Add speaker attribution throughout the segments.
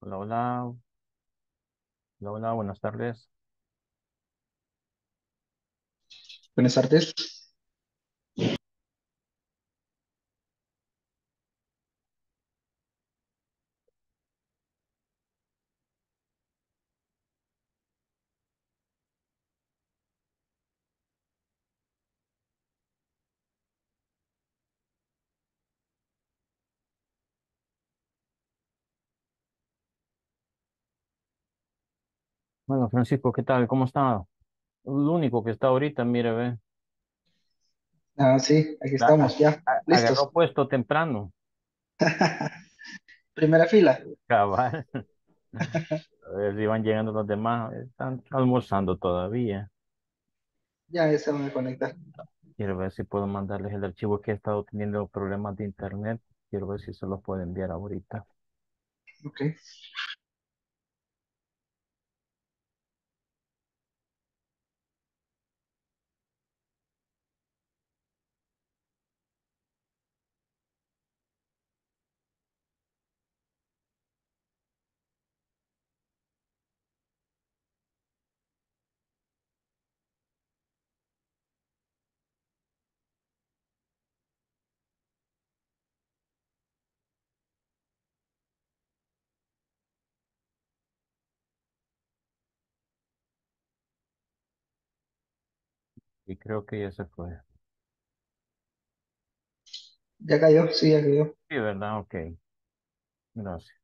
Speaker 1: Hola, hola. Hola, hola, buenas tardes.
Speaker 2: Buenas tardes.
Speaker 1: Bueno, Francisco, ¿qué tal? ¿Cómo está? El único que está ahorita, mire, ve.
Speaker 2: Ah, sí, aquí
Speaker 1: a-
Speaker 2: estamos, ya,
Speaker 1: a- agarró
Speaker 2: listos.
Speaker 1: puesto temprano.
Speaker 2: Primera fila.
Speaker 1: Cabal. A ver si van llegando los demás. Están almorzando todavía.
Speaker 2: Ya, esa me conecta.
Speaker 1: Quiero ver si puedo mandarles el archivo que he estado teniendo problemas de internet. Quiero ver si se los puedo enviar ahorita.
Speaker 2: Ok.
Speaker 1: Y creo que ya se fue.
Speaker 2: Ya cayó, sí, ya cayó.
Speaker 1: Sí, ¿verdad? Ok. Gracias.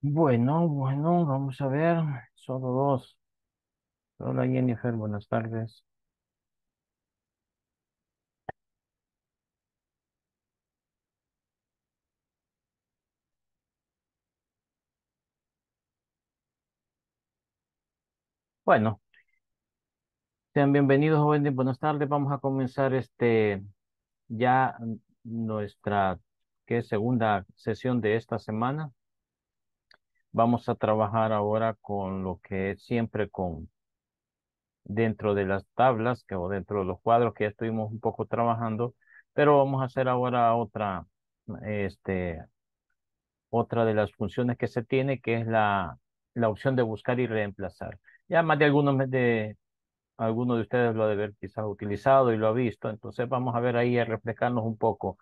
Speaker 1: Bueno, bueno, vamos a ver. Solo dos. Hola, Jennifer. Buenas tardes. Bueno. Sean bienvenidos, jóvenes. Buenas tardes. Vamos a comenzar este ya nuestra ¿qué? segunda sesión de esta semana. Vamos a trabajar ahora con lo que es siempre con dentro de las tablas que, o dentro de los cuadros que ya estuvimos un poco trabajando, pero vamos a hacer ahora otra, este, otra de las funciones que se tiene, que es la, la opción de buscar y reemplazar. Ya más de algunos de, alguno de ustedes lo ha de haber quizás utilizado y lo ha visto. Entonces vamos a ver ahí a reflejarnos un poco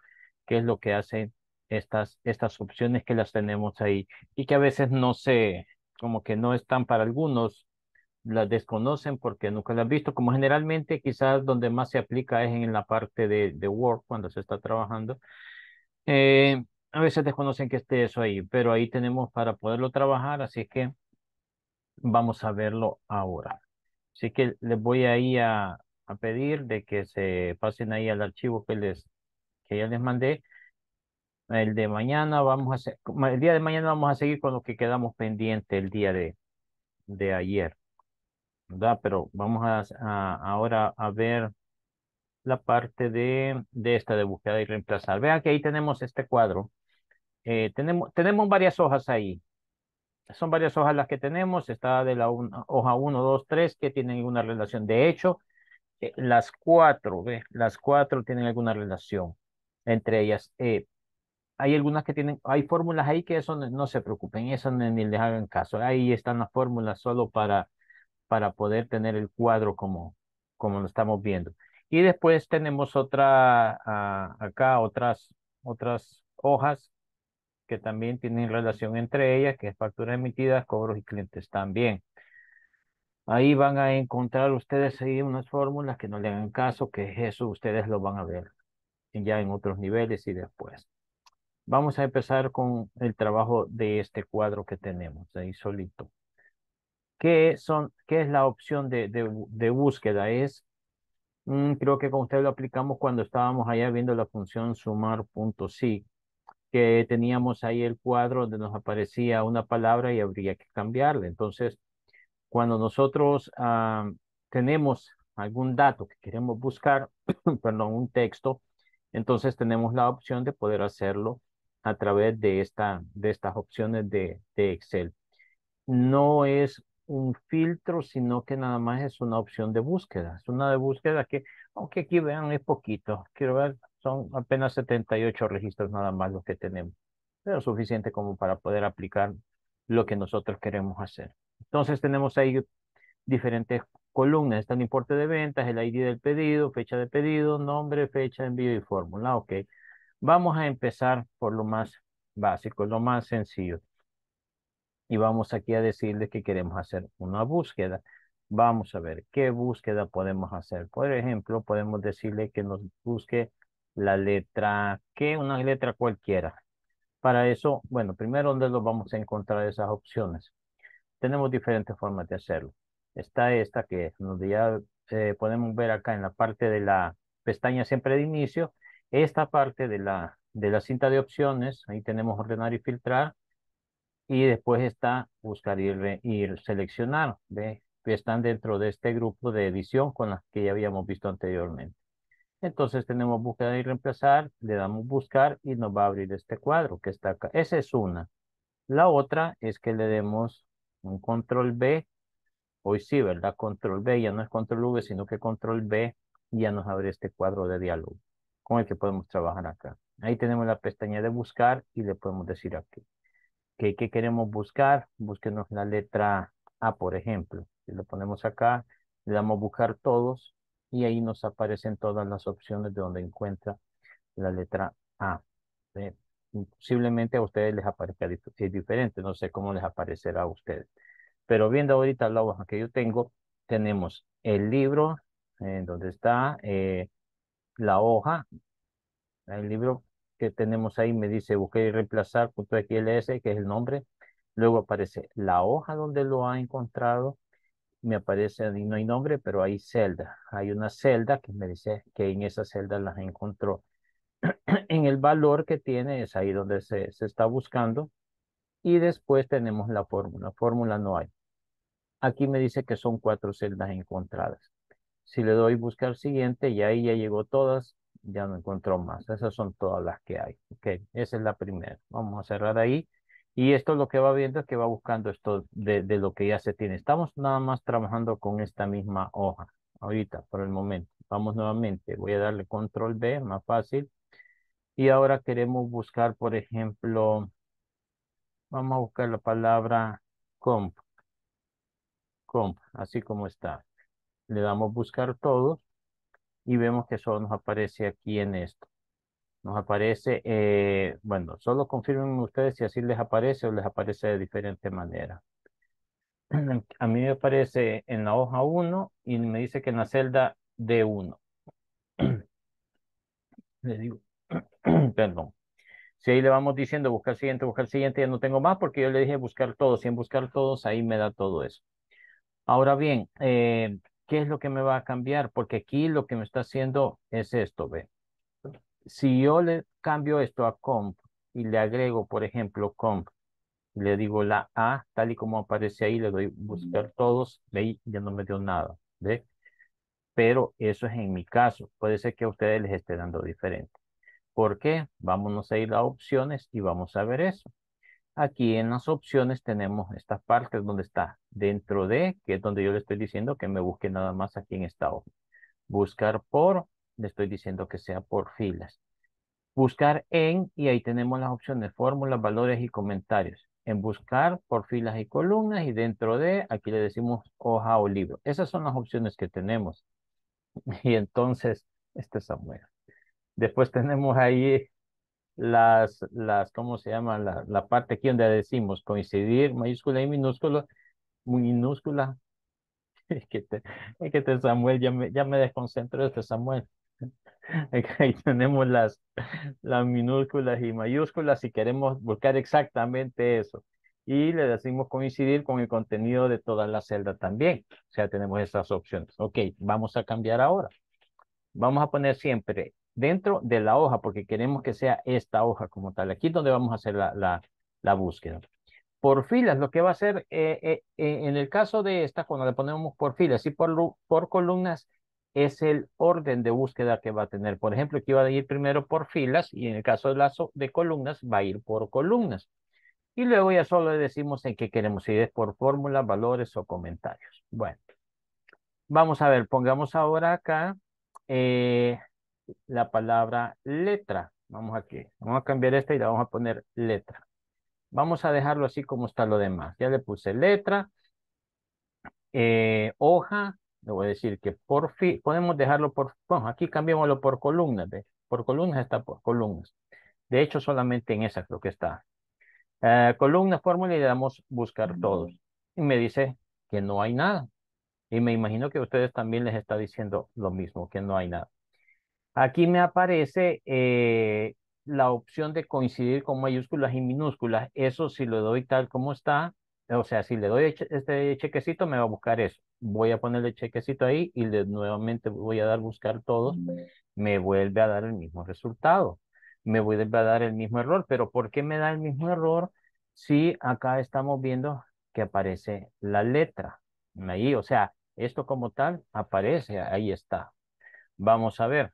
Speaker 1: qué es lo que hacen estas, estas opciones que las tenemos ahí y que a veces no sé, como que no están para algunos, las desconocen porque nunca las han visto, como generalmente quizás donde más se aplica es en la parte de, de Word cuando se está trabajando. Eh, a veces desconocen que esté eso ahí, pero ahí tenemos para poderlo trabajar, así que vamos a verlo ahora. Así que les voy ahí a, a pedir de que se pasen ahí al archivo que les que ya les mandé. El de mañana vamos a hacer, el día de mañana vamos a seguir con lo que quedamos pendiente el día de, de ayer, ¿verdad? Pero vamos a, ahora a ver la parte de, de esta de búsqueda y reemplazar. Vean que ahí tenemos este cuadro. Eh, tenemos, tenemos varias hojas ahí. Son varias hojas las que tenemos. Está de la un- hoja uno, 2, 3 que tienen una relación. De hecho, eh, las cuatro, ¿ve? Las cuatro tienen alguna relación entre ellas. Eh, hay algunas que tienen, hay fórmulas ahí que eso no, no se preocupen, eso ni, ni les hagan caso. Ahí están las fórmulas solo para, para poder tener el cuadro como, como lo estamos viendo. Y después tenemos otra, ah, acá otras, otras hojas que también tienen relación entre ellas, que es facturas emitidas, cobros y clientes también. Ahí van a encontrar ustedes ahí unas fórmulas que no le hagan caso, que eso ustedes lo van a ver ya en otros niveles y después. Vamos a empezar con el trabajo de este cuadro que tenemos ahí solito. ¿Qué, son, qué es la opción de, de, búsqueda? Es, mm, creo que con usted lo aplicamos cuando estábamos allá viendo la función sumar.si, que teníamos ahí el cuadro donde nos aparecía una palabra y habría que cambiarle. Entonces, cuando nosotros ah, tenemos algún dato que queremos buscar, perdón, un texto, entonces tenemos la opción de poder hacerlo a través de, esta, de estas opciones de, de Excel. No es un filtro, sino que nada más es una opción de búsqueda. Es una de búsqueda que, aunque aquí vean, es poquito. Quiero ver, son apenas 78 registros nada más los que tenemos. Pero suficiente como para poder aplicar lo que nosotros queremos hacer. Entonces tenemos ahí diferentes columnas. Está el importe de ventas, el ID del pedido, fecha de pedido, nombre, fecha de envío y fórmula. Ok. Vamos a empezar por lo más básico, lo más sencillo. Y vamos aquí a decirle que queremos hacer una búsqueda. Vamos a ver qué búsqueda podemos hacer. Por ejemplo, podemos decirle que nos busque la letra, ¿qué? Una letra cualquiera. Para eso, bueno, primero, ¿dónde lo vamos a encontrar esas opciones? Tenemos diferentes formas de hacerlo. Está esta que donde ya eh, podemos ver acá en la parte de la pestaña siempre de inicio, esta parte de la, de la cinta de opciones, ahí tenemos ordenar y filtrar, y después está buscar y, ir seleccionar, ¿ve? están dentro de este grupo de edición con las que ya habíamos visto anteriormente. Entonces tenemos búsqueda y reemplazar, le damos buscar y nos va a abrir este cuadro que está acá. Esa es una. La otra es que le demos un control B, hoy sí, ¿verdad? Control B, ya no es control V, sino que control B ya nos abre este cuadro de diálogo con el que podemos trabajar acá. Ahí tenemos la pestaña de buscar y le podemos decir aquí. ¿Qué, qué queremos buscar? Búsquenos la letra A, por ejemplo. Si lo ponemos acá, le damos buscar todos y ahí nos aparecen todas las opciones de donde encuentra la letra A. Posiblemente a ustedes les aparezca diferente, no sé cómo les aparecerá a ustedes. Pero viendo ahorita la hoja que yo tengo, tenemos el libro, en donde está eh, la hoja, el libro que tenemos ahí me dice buscar y reemplazar .xls, que es el nombre. Luego aparece la hoja donde lo ha encontrado me aparece, ahí no hay nombre, pero hay celda. Hay una celda que me dice que en esa celda las encontró. en el valor que tiene es ahí donde se, se está buscando. Y después tenemos la fórmula. Fórmula no hay. Aquí me dice que son cuatro celdas encontradas. Si le doy buscar siguiente, y ahí ya llegó todas, ya no encontró más. Esas son todas las que hay. Ok, esa es la primera. Vamos a cerrar ahí. Y esto lo que va viendo es que va buscando esto de, de, lo que ya se tiene. Estamos nada más trabajando con esta misma hoja, ahorita, por el momento. Vamos nuevamente, voy a darle control B, más fácil. Y ahora queremos buscar, por ejemplo, vamos a buscar la palabra comp. Comp, así como está. Le damos buscar todos y vemos que solo nos aparece aquí en esto nos aparece, eh, bueno, solo confirmen ustedes si así les aparece o les aparece de diferente manera. A mí me aparece en la hoja 1 y me dice que en la celda D1. Le digo, perdón. Si ahí le vamos diciendo buscar siguiente, buscar siguiente, ya no tengo más porque yo le dije buscar todos. Si en buscar todos, ahí me da todo eso. Ahora bien, eh, ¿qué es lo que me va a cambiar? Porque aquí lo que me está haciendo es esto, ve si yo le cambio esto a comp y le agrego, por ejemplo, comp, le digo la A, tal y como aparece ahí, le doy buscar todos, ve, ya no me dio nada, ¿ve? Pero eso es en mi caso. Puede ser que a ustedes les esté dando diferente. ¿Por qué? Vámonos a ir a opciones y vamos a ver eso. Aquí en las opciones tenemos esta parte donde está dentro de, que es donde yo le estoy diciendo que me busque nada más aquí en esta hoja. Buscar por le estoy diciendo que sea por filas. Buscar en, y ahí tenemos las opciones, fórmulas, valores y comentarios. En buscar por filas y columnas y dentro de, aquí le decimos hoja o libro. Esas son las opciones que tenemos. Y entonces, este es Samuel. Después tenemos ahí las, las, ¿cómo se llama? La, la parte aquí donde decimos coincidir, mayúscula y minúscula, minúscula. Que te, que este Samuel, ya me, ya me desconcentro este Samuel. Ahí tenemos las, las minúsculas y mayúsculas si queremos buscar exactamente eso. Y le decimos coincidir con el contenido de toda la celda también. O sea, tenemos esas opciones. Ok, vamos a cambiar ahora. Vamos a poner siempre dentro de la hoja, porque queremos que sea esta hoja como tal. Aquí es donde vamos a hacer la, la, la búsqueda. Por filas, lo que va a hacer eh, eh, eh, en el caso de esta, cuando le ponemos por filas y por, por columnas, es el orden de búsqueda que va a tener. Por ejemplo, aquí va a ir primero por filas y en el caso de, las, de columnas va a ir por columnas. Y luego ya solo le decimos en qué queremos ir, es por fórmulas, valores o comentarios. Bueno, vamos a ver, pongamos ahora acá eh, la palabra letra. Vamos aquí, vamos a cambiar esta y la vamos a poner letra. Vamos a dejarlo así como está lo demás. Ya le puse letra, eh, hoja, le voy a decir que por fin, podemos dejarlo por, bueno, aquí cambiémoslo por columnas, ¿ve? Por columnas está por columnas. De hecho, solamente en esa creo que está. Eh, columna, fórmula y le damos buscar todos. Y me dice que no hay nada. Y me imagino que a ustedes también les está diciendo lo mismo, que no hay nada. Aquí me aparece eh, la opción de coincidir con mayúsculas y minúsculas. Eso si lo doy tal como está, o sea, si le doy este chequecito, me va a buscar eso. Voy a ponerle chequecito ahí y le, nuevamente voy a dar buscar todos. Me vuelve a dar el mismo resultado. Me vuelve a dar el mismo error. Pero ¿por qué me da el mismo error si acá estamos viendo que aparece la letra? Ahí, o sea, esto como tal aparece, ahí está. Vamos a ver.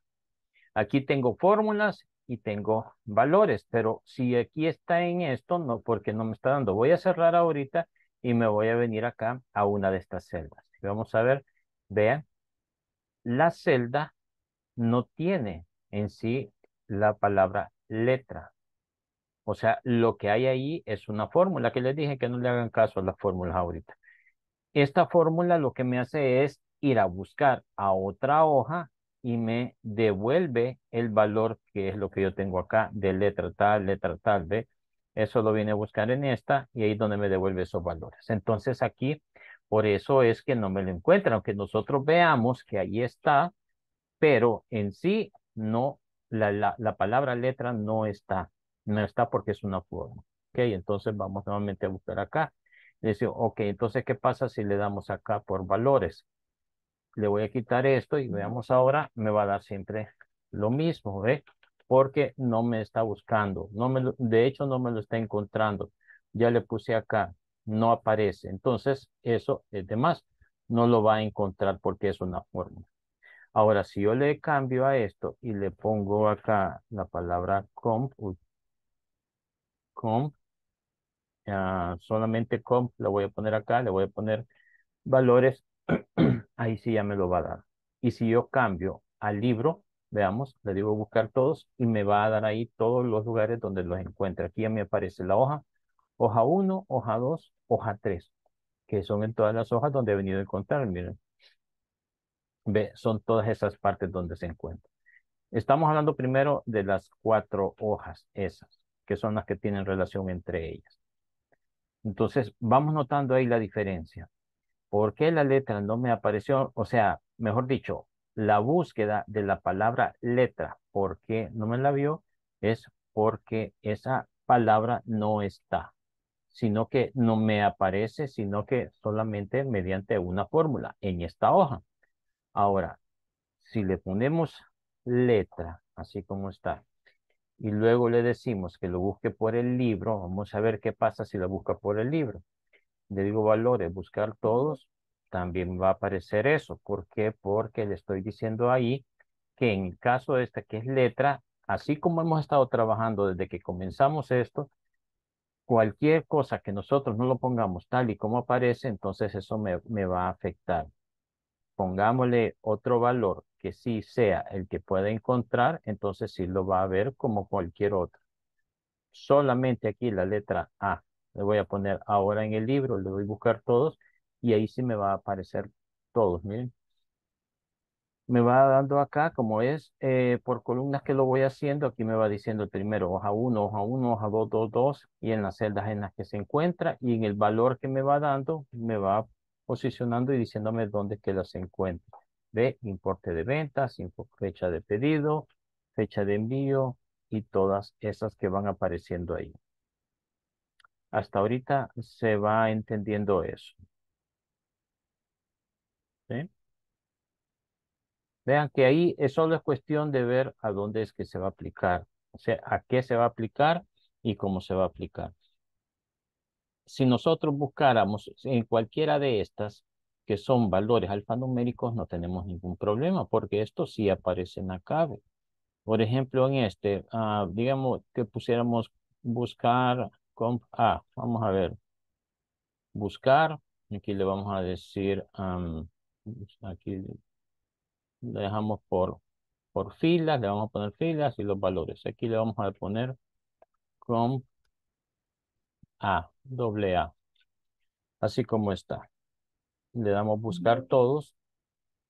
Speaker 1: Aquí tengo fórmulas y tengo valores, pero si aquí está en esto, no, porque no me está dando. Voy a cerrar ahorita y me voy a venir acá a una de estas celdas. Vamos a ver, vean, la celda no tiene en sí la palabra letra. O sea, lo que hay ahí es una fórmula que les dije que no le hagan caso a las fórmulas ahorita. Esta fórmula lo que me hace es ir a buscar a otra hoja y me devuelve el valor que es lo que yo tengo acá de letra tal, letra tal, ¿ve? Eso lo viene a buscar en esta y ahí es donde me devuelve esos valores. Entonces aquí, por eso es que no me lo encuentra, aunque nosotros veamos que ahí está, pero en sí no, la, la, la palabra letra no está, no está porque es una forma. Ok, entonces vamos nuevamente a buscar acá. Dice, ok, entonces, ¿qué pasa si le damos acá por valores? Le voy a quitar esto y veamos ahora, me va a dar siempre lo mismo, ¿ve? Porque no me está buscando, no me de hecho no me lo está encontrando. Ya le puse acá, no aparece. Entonces, eso es de más. No lo va a encontrar porque es una fórmula. Ahora, si yo le cambio a esto y le pongo acá la palabra comp, comp, solamente comp, lo voy a poner acá, le voy a poner valores ahí sí ya me lo va a dar. Y si yo cambio al libro, veamos, le digo buscar todos y me va a dar ahí todos los lugares donde los encuentre. Aquí ya me aparece la hoja, hoja 1, hoja 2, hoja 3, que son en todas las hojas donde he venido a encontrar, miren. Ve, son todas esas partes donde se encuentra. Estamos hablando primero de las cuatro hojas, esas, que son las que tienen relación entre ellas. Entonces, vamos notando ahí la diferencia. ¿Por qué la letra no me apareció? O sea, mejor dicho, la búsqueda de la palabra letra, ¿por qué no me la vio? Es porque esa palabra no está, sino que no me aparece, sino que solamente mediante una fórmula en esta hoja. Ahora, si le ponemos letra, así como está, y luego le decimos que lo busque por el libro, vamos a ver qué pasa si lo busca por el libro le digo valores, buscar todos, también va a aparecer eso. ¿Por qué? Porque le estoy diciendo ahí que en el caso de esta que es letra, así como hemos estado trabajando desde que comenzamos esto, cualquier cosa que nosotros no lo pongamos tal y como aparece, entonces eso me, me va a afectar. Pongámosle otro valor que sí sea el que pueda encontrar, entonces sí lo va a ver como cualquier otro. Solamente aquí la letra A le voy a poner ahora en el libro, le voy a buscar todos y ahí sí me va a aparecer todos, miren. me va dando acá, como es eh, por columnas que lo voy haciendo, aquí me va diciendo el primero hoja 1, hoja 1, hoja 2, 2, 2, y en las celdas en las que se encuentra, y en el valor que me va dando, me va posicionando y diciéndome dónde que se encuentra. Ve, importe de ventas, fecha de pedido, fecha de envío, y todas esas que van apareciendo ahí. Hasta ahorita se va entendiendo eso. Vean que ahí es solo es cuestión de ver a dónde es que se va a aplicar. O sea, a qué se va a aplicar y cómo se va a aplicar. Si nosotros buscáramos en cualquiera de estas, que son valores alfanuméricos, no tenemos ningún problema, porque estos sí aparecen acá. Por ejemplo, en este, ah, digamos que pusiéramos buscar con A. Vamos a ver. Buscar. Aquí le vamos a decir, aquí le dejamos por, por filas, le vamos a poner filas y los valores. Aquí le vamos a poner con A, doble A. Así como está. Le damos buscar todos.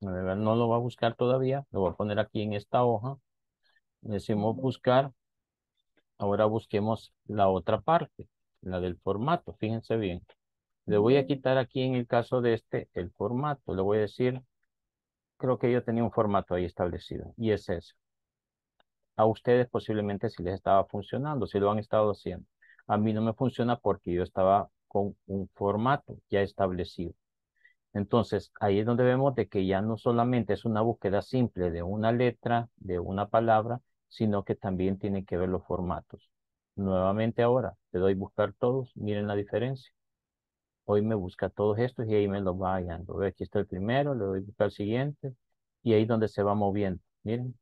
Speaker 1: No lo va a buscar todavía. Lo voy a poner aquí en esta hoja. Decimos buscar. Ahora busquemos la otra parte, la del formato. Fíjense bien. Le voy a quitar aquí en el caso de este el formato. Le voy a decir creo que yo tenía un formato ahí establecido y es ese. A ustedes posiblemente si les estaba funcionando, si lo han estado haciendo. A mí no me funciona porque yo estaba con un formato ya establecido. Entonces, ahí es donde vemos de que ya no solamente es una búsqueda simple de una letra, de una palabra, sino que también tiene que ver los formatos. Nuevamente ahora, le doy buscar todos, miren la diferencia hoy me busca todos estos y ahí me los va hallando. Aquí está el primero, le doy buscar siguiente y ahí donde se va moviendo. Miren,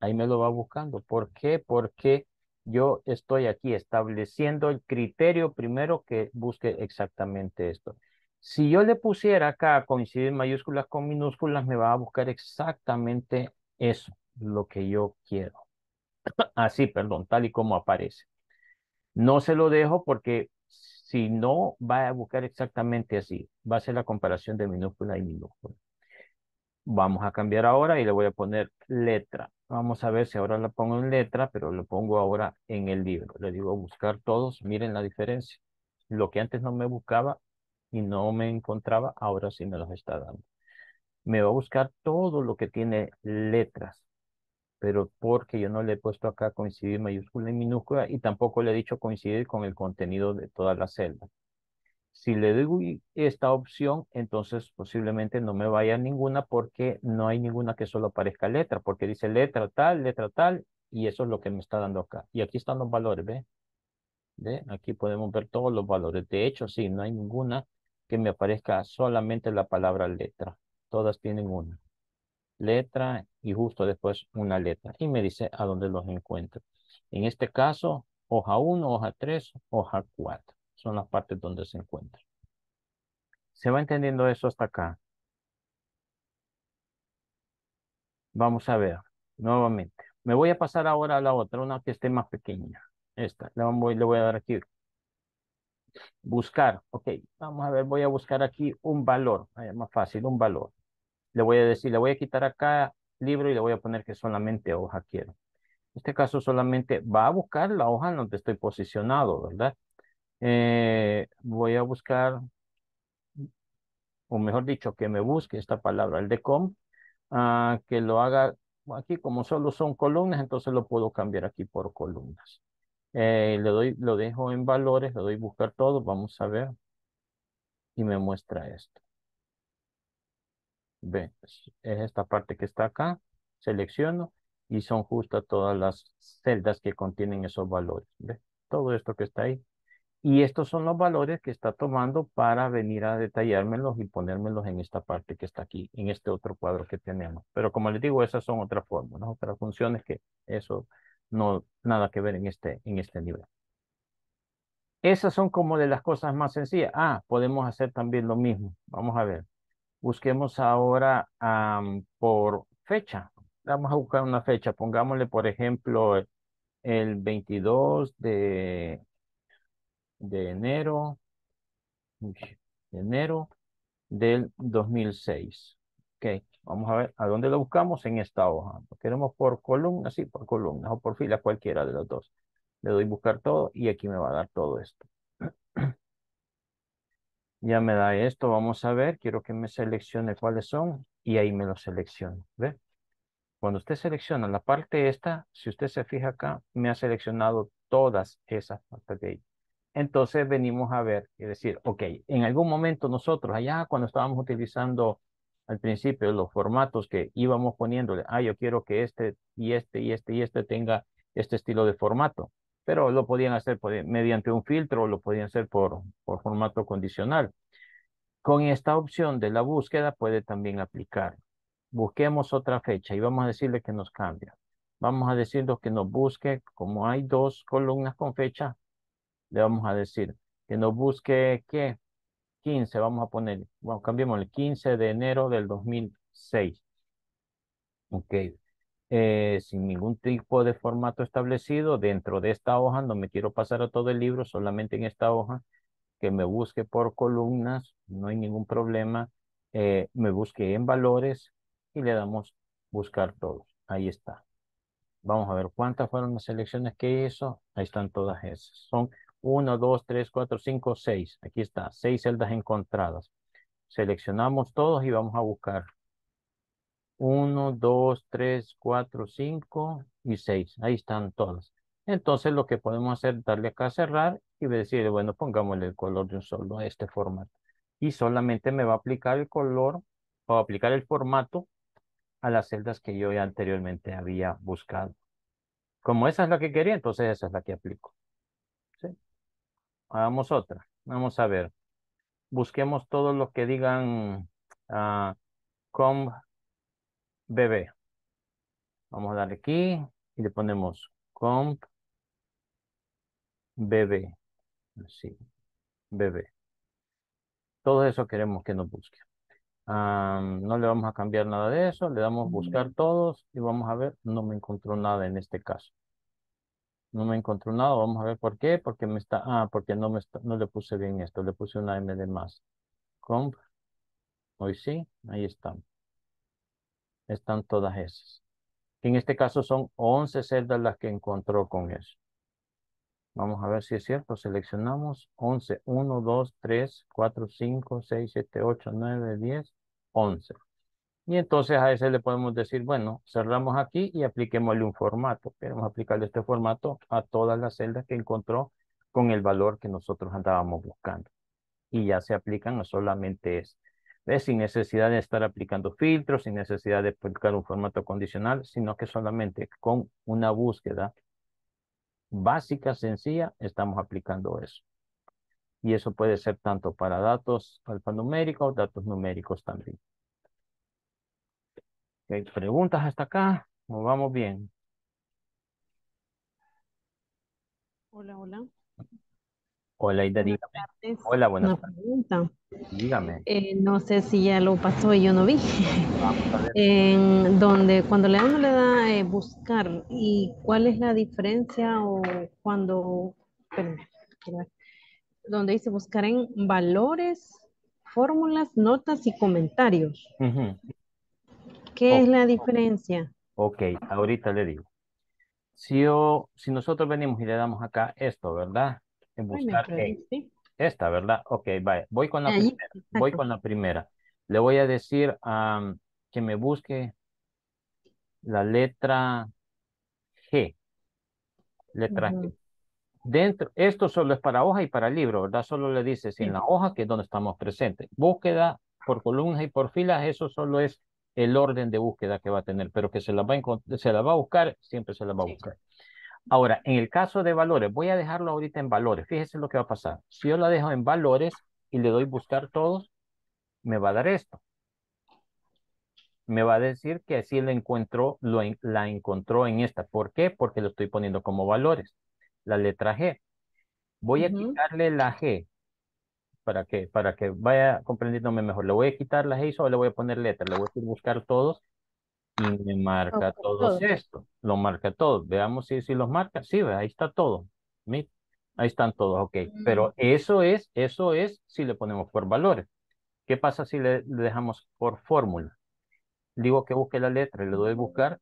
Speaker 1: ahí me lo va buscando. ¿Por qué? Porque yo estoy aquí estableciendo el criterio primero que busque exactamente esto. Si yo le pusiera acá coincidir mayúsculas con minúsculas, me va a buscar exactamente eso, lo que yo quiero. Así, perdón, tal y como aparece. No se lo dejo porque si no, va a buscar exactamente así. Va a ser la comparación de minúscula y minúscula. Vamos a cambiar ahora y le voy a poner letra. Vamos a ver si ahora la pongo en letra, pero lo pongo ahora en el libro. Le digo buscar todos. Miren la diferencia. Lo que antes no me buscaba y no me encontraba, ahora sí me los está dando. Me va a buscar todo lo que tiene letras pero porque yo no le he puesto acá coincidir mayúscula y minúscula y tampoco le he dicho coincidir con el contenido de todas las celdas. Si le doy esta opción, entonces posiblemente no me vaya ninguna porque no hay ninguna que solo aparezca letra, porque dice letra tal, letra tal, y eso es lo que me está dando acá. Y aquí están los valores, ¿ve? ¿Ve? Aquí podemos ver todos los valores. De hecho, sí, no hay ninguna que me aparezca solamente la palabra letra. Todas tienen una letra y justo después una letra. Y me dice a dónde los encuentro. En este caso, hoja 1, hoja 3, hoja 4. Son las partes donde se encuentran. ¿Se va entendiendo eso hasta acá? Vamos a ver, nuevamente. Me voy a pasar ahora a la otra, una que esté más pequeña. Esta, le voy, le voy a dar aquí. Buscar, ok. Vamos a ver, voy a buscar aquí un valor. Más fácil, un valor le voy a decir, le voy a quitar acá libro y le voy a poner que solamente hoja quiero. En este caso solamente va a buscar la hoja en donde estoy posicionado, ¿verdad? Eh, voy a buscar, o mejor dicho, que me busque esta palabra, el de com, ah, que lo haga aquí como solo son columnas, entonces lo puedo cambiar aquí por columnas. Eh, le doy, lo dejo en valores, le doy buscar todo, vamos a ver, y me muestra esto. Ve, es esta parte que está acá, selecciono y son justo todas las celdas que contienen esos valores. Todo esto que está ahí. Y estos son los valores que está tomando para venir a detallármelos y ponérmelos en esta parte que está aquí, en este otro cuadro que tenemos. Pero como les digo, esas son otras formas, otras funciones que eso no nada que ver en este, en este nivel. Esas son como de las cosas más sencillas. Ah, podemos hacer también lo mismo. Vamos a ver. Busquemos ahora por fecha. Vamos a buscar una fecha. Pongámosle, por ejemplo, el 22 de, de enero, de enero del 2006. Ok. Vamos a ver a dónde lo buscamos en esta hoja. Lo queremos por columna, sí, por columnas o por fila, cualquiera de los dos. Le doy buscar todo y aquí me va a dar todo esto. ya me da esto, vamos a ver, quiero que me seleccione cuáles son y ahí me lo selecciona. ¿Ve? Cuando usted selecciona la parte esta, si usted se fija acá, me ha seleccionado todas esas partes de ahí. Entonces venimos a ver y decir, ok, en algún momento nosotros allá cuando estábamos utilizando al principio los formatos que íbamos poniéndole, ah, yo quiero que este y este y este y este tenga este estilo de formato, pero lo podían hacer mediante un filtro o lo podían hacer por, por formato condicional. Con esta opción de la búsqueda puede también aplicar. Busquemos otra fecha y vamos a decirle que nos cambia. Vamos a decirle que nos busque, como hay dos columnas con fecha, le vamos a decir que nos busque, ¿qué? 15, vamos a poner, bueno, cambiemos el 15 de enero del 2006. Ok. Eh, sin ningún tipo de formato establecido, dentro de esta hoja, no me quiero pasar a todo el libro, solamente en esta hoja, que me busque por columnas, no hay ningún problema. Eh, me busque en valores y le damos buscar todos. Ahí está. Vamos a ver cuántas fueron las selecciones que hizo. Ahí están todas esas. Son 1, 2, 3, 4, 5, 6. Aquí está, 6 celdas encontradas. Seleccionamos todos y vamos a buscar. 1, 2, 3, 4, 5 y 6. Ahí están todas. Entonces lo que podemos hacer es darle acá a cerrar y decirle, bueno, pongámosle el color de un solo a este formato. Y solamente me va a aplicar el color o aplicar el formato a las celdas que yo ya anteriormente había buscado. Como esa es la que quería, entonces esa es la que aplico. Hagamos otra. Vamos a ver. Busquemos todos los que digan uh, com bebé. Vamos a darle aquí y le ponemos comp bebé. Sí, bebé. Todo eso queremos que nos busque. no le vamos a cambiar nada de eso. Le damos buscar todos y vamos a ver. No me encontró nada en este caso. No me encontró nada, vamos a ver por qué, porque me está, ah, porque no me está, no le puse bien esto, le puse una M de más. Comp, hoy sí, ahí están. Están todas esas. En este caso son 11 celdas las que encontró con eso. Vamos a ver si es cierto. Seleccionamos 11. 1, 2, 3, 4, 5, 6, 7, 8, 9, 10, 11. Y entonces a ese le podemos decir, bueno, cerramos aquí y apliquémosle un formato. Queremos aplicarle este formato a todas las celdas que encontró con el valor que nosotros andábamos buscando. Y ya se aplican no solamente sin necesidad de estar aplicando filtros, sin necesidad de aplicar un formato condicional, sino que solamente con una búsqueda básica, sencilla, estamos aplicando eso. Y eso puede ser tanto para datos alfanuméricos, datos numéricos también. ¿Hay preguntas hasta acá? ¿O vamos bien?
Speaker 3: Hola, hola.
Speaker 1: Hola, Ida,
Speaker 3: Buenas
Speaker 1: dígame. Hola, buenas
Speaker 3: Una
Speaker 1: tardes.
Speaker 3: pregunta.
Speaker 1: Dígame.
Speaker 3: Eh, no sé si ya lo pasó y yo no vi.
Speaker 1: Vamos a ver.
Speaker 3: En donde cuando le uno le da eh, buscar y cuál es la diferencia o cuando, espérame, ver. donde dice buscar en valores, fórmulas, notas y comentarios. ¿Qué
Speaker 1: Oh,
Speaker 3: es la diferencia?
Speaker 1: Ok, ahorita le digo. Si, yo, si nosotros venimos y le damos acá esto, ¿verdad? Buscar en
Speaker 3: sí.
Speaker 1: esta, ¿verdad? Ok, vaya. Voy con la primera. Voy con la primera. Le voy a decir que me busque la letra G. Letra G. Dentro, esto solo es para hoja y para libro, ¿verdad? Solo le dice si en
Speaker 3: Sí.
Speaker 1: la hoja, que es donde estamos presentes. Búsqueda por columnas y por filas, eso solo es el orden de búsqueda que va a tener, pero que se la va a, se la va a buscar, siempre se la va a
Speaker 3: Sí.
Speaker 1: buscar. Ahora, en el caso de valores, voy a dejarlo ahorita en valores. Fíjese lo que va a pasar. Si yo la dejo en valores y le doy buscar todos, me va a dar esto. Me va a decir que así lo encuentró, lo en- la encontró en esta. ¿Por qué? Porque lo estoy poniendo como valores. La letra G. Voy a quitarle la G para que, para que vaya comprendiéndome mejor. Le voy a quitar la G y solo le voy a poner letra. Le voy a decir buscar todos y me marca todos
Speaker 3: todos.
Speaker 1: estos. Lo marca todos. Veamos si, si los marca. Sí, ve, ahí está todo. Ahí están todos, ok.
Speaker 3: Mm,
Speaker 1: Pero eso es, eso es si le ponemos por valores. ¿Qué pasa si le, le dejamos por fórmula? digo que busque la letra y le doy buscar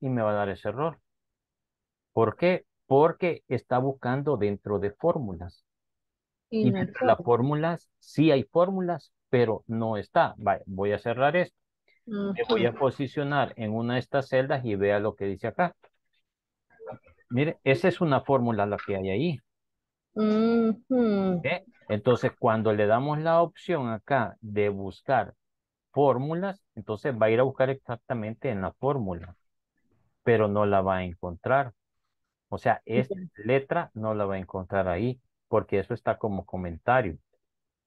Speaker 1: y me va a dar ese error. ¿Por qué? Porque está buscando dentro de fórmulas.
Speaker 3: Y
Speaker 1: Y dentro de las fórmulas, sí hay fórmulas, pero no está. Voy a cerrar esto. Me voy a posicionar en una de estas celdas y vea lo que dice acá. Mire, esa es una fórmula la que hay ahí. Entonces, cuando le damos la opción acá de buscar fórmulas, entonces va a ir a buscar exactamente en la fórmula, pero no la va a encontrar. O sea, esta letra no la va a encontrar ahí, porque eso está como comentario.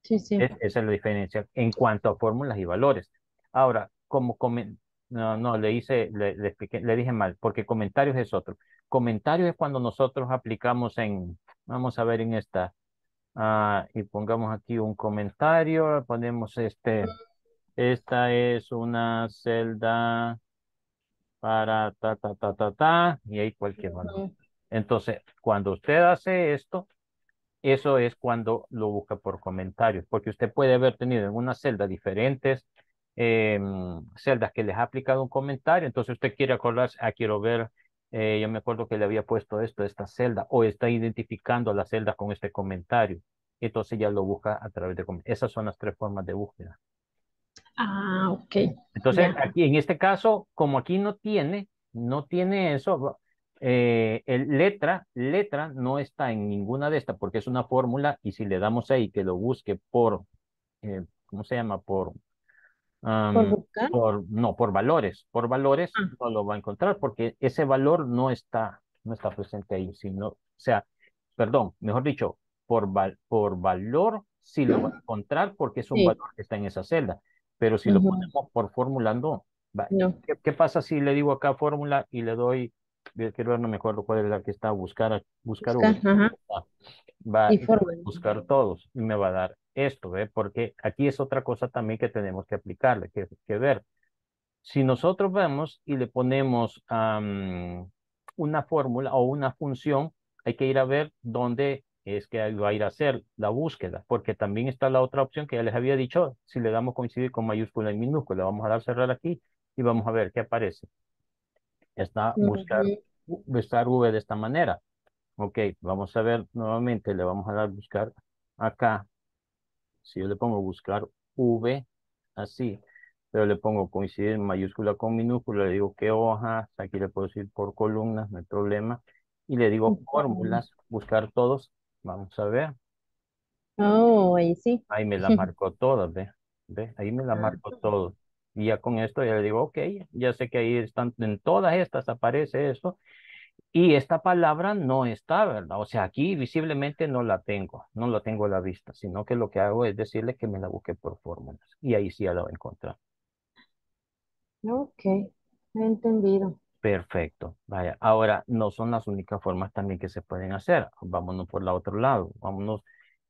Speaker 3: Sí, sí.
Speaker 1: Es- esa es la diferencia en cuanto a fórmulas y valores. Ahora, como comen- no, no, le hice, le, le expliqué, le dije mal, porque comentarios es otro. Comentarios es cuando nosotros aplicamos en, vamos a ver en esta, ah, y pongamos aquí un comentario, ponemos este, esta es una celda para ta, ta, ta, ta, ta, y ahí cualquier valor. Entonces, cuando usted hace esto, eso es cuando lo busca por comentarios, porque usted puede haber tenido en una celda diferentes eh, celdas que les ha aplicado un comentario, entonces usted quiere acordarse, ah, quiero ver, eh, yo me acuerdo que le había puesto esto, esta celda, o está identificando la celda con este comentario, entonces ya lo busca a través de comentarios. Esas son las tres formas de búsqueda.
Speaker 3: Ah, ok.
Speaker 1: Entonces,
Speaker 3: Ya.
Speaker 1: aquí en este caso, como aquí no tiene, no tiene eso, eh, el letra, letra no está en ninguna de estas porque es una fórmula y si le damos ahí que lo busque por, eh, ¿cómo se llama? Por,
Speaker 3: Por
Speaker 1: am,
Speaker 3: buscar.
Speaker 1: por, no, por valores, por valores
Speaker 3: Ah.
Speaker 1: no lo va a encontrar porque ese valor no está, no está presente ahí, sino, o sea, perdón, mejor dicho, por, val, por valor sí lo va a encontrar porque es un
Speaker 3: Sí.
Speaker 1: valor que está en esa celda, pero si lo
Speaker 3: Ujú.
Speaker 1: ponemos por fórmula no. Va,
Speaker 3: No.
Speaker 1: ¿Qué, qué pasa si le digo acá fórmula y le doy, quiero ver, no me acuerdo cuál es la que está, buscar, buscar,
Speaker 3: Buscar.
Speaker 1: Ah, va
Speaker 3: Y
Speaker 1: y
Speaker 3: forma.
Speaker 1: buscar todos y me va a dar esto, ¿ve? Porque aquí es otra cosa también que tenemos que aplicarle, que, que ver. Si nosotros vemos y le ponemos am, una fórmula o una función, hay que ir a ver dónde es que va a ir a hacer la búsqueda, porque también está la otra opción que ya les había dicho, si le damos coincidir con mayúscula y minúscula, vamos a dar cerrar aquí y vamos a ver qué aparece. Está buscar, buscar V de esta manera. Ok, vamos a ver nuevamente, le vamos a dar buscar acá. Si yo le pongo buscar V, así, pero le pongo coincidir mayúscula con minúscula, le digo qué hojas, aquí le puedo decir por columnas, no hay problema, y le digo fórmulas, buscar todos, vamos a ver,
Speaker 3: Oh, ahí sí.
Speaker 1: ahí me las marcó todas, ve, ve, ahí me las
Speaker 3: Ah,
Speaker 1: marcó todas, y ya con esto ya le digo, ok, ya sé que ahí están, en todas estas aparece esto, y esta palabra no está, ¿verdad? O sea, aquí visiblemente no la tengo, no la tengo a la vista, sino que lo que hago es decirle que me la busque por fórmulas, y ahí sí ya la va a encontrar.
Speaker 3: Ok. He entendido.
Speaker 1: Perfecto. Vaya, ahora no son las únicas formas también que se pueden hacer. Vámonos por el otro lado. Vámonos.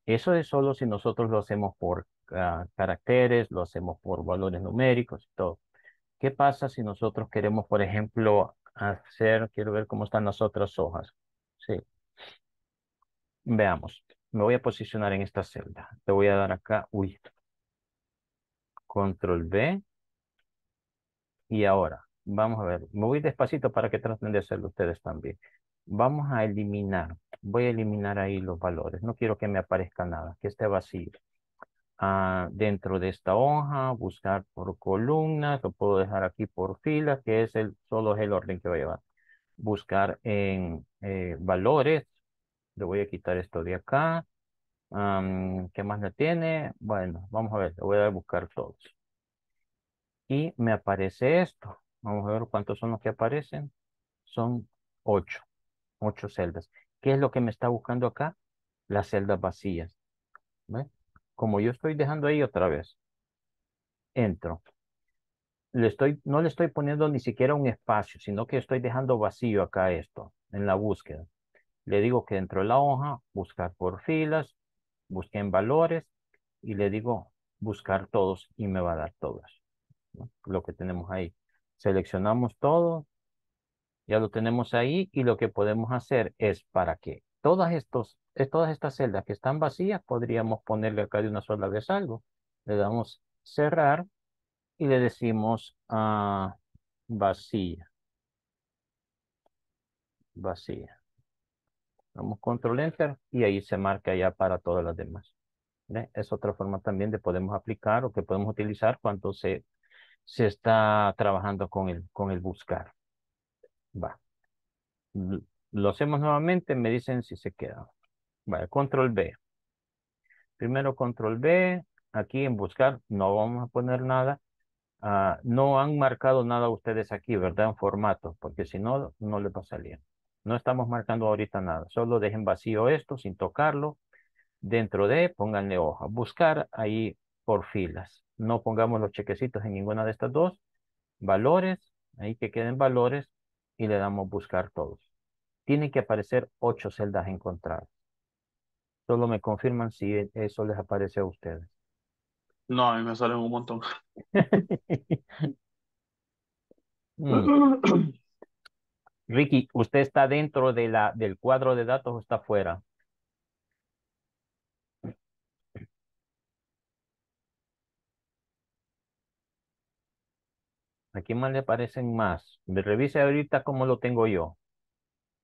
Speaker 1: Eso es solo si nosotros lo hacemos por ah, caracteres, lo hacemos por valores numéricos y todo. ¿Qué pasa si nosotros queremos, por ejemplo, hacer, quiero ver cómo están las otras hojas? Sí. Veamos. Me voy a posicionar en esta celda. Te voy a dar acá, uy, control V. Y ahora, vamos a ver, me voy despacito para que traten de hacerlo ustedes también. Vamos a eliminar, voy a eliminar ahí los valores. No quiero que me aparezca nada, que esté vacío. Ah, dentro de esta hoja, buscar por columnas, lo puedo dejar aquí por filas, que es el, solo es el orden que voy a llevar. Buscar en eh, valores, le voy a quitar esto de acá. Am, ¿qué más le tiene? Bueno, vamos a ver, le voy a buscar todos y me aparece esto. Vamos a ver cuántos son los que aparecen. Son ocho, ocho celdas. ¿Qué es lo que me está buscando acá? Las celdas vacías. ¿Ve? Como yo estoy dejando ahí otra vez, entro. Le estoy, no le estoy poniendo ni siquiera un espacio, sino que estoy dejando vacío acá esto, en la búsqueda. Le digo que dentro de la hoja, buscar por filas, busque en valores y le digo buscar todos y me va a dar todas. Lo que tenemos ahí. Seleccionamos todo, ya lo tenemos ahí y lo que podemos hacer es para que todas, estos, todas estas celdas que están vacías, podríamos ponerle acá de una sola vez algo. Le damos cerrar y le decimos a vacía. Vacía. Damos control enter y ahí se marca ya para todas las demás. Es otra forma también de podemos aplicar o que podemos utilizar cuando se, se está trabajando con el, con el buscar. Va. Lo hacemos nuevamente, me dicen si se queda. Vale, control B. Primero control B, aquí en buscar no vamos a poner nada. Ah, no han marcado nada ustedes aquí, ¿verdad? En formato, porque si no, no les va a salir. No estamos marcando ahorita nada. Solo dejen vacío esto sin tocarlo. Dentro de, pónganle hoja. Buscar ahí por filas. No pongamos los chequecitos en ninguna de estas dos. Valores, ahí que queden valores y le damos buscar todos. Tienen que aparecer ocho celdas encontradas. Solo me confirman si eso les aparece a ustedes.
Speaker 4: No, a mí me salen un montón.
Speaker 1: Mm. Ricky, ¿usted está dentro de la, del cuadro de datos o está fuera? Aquí más le aparecen más. Me revise ahorita cómo lo tengo yo.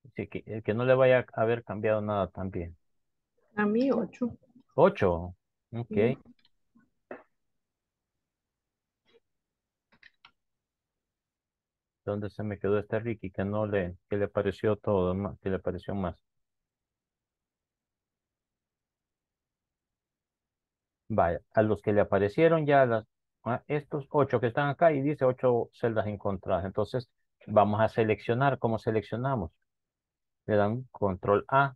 Speaker 1: Así que, que no le vaya a haber cambiado nada también.
Speaker 3: A mí ocho.
Speaker 1: Ocho. Ok. ¿Dónde se me quedó este Ricky que no le, que le pareció todo, que le pareció más? Vaya, a los que le aparecieron ya las, ah, estos ocho que están acá y dice ocho celdas encontradas. Entonces vamos a seleccionar. ¿Cómo seleccionamos? Le dan control A.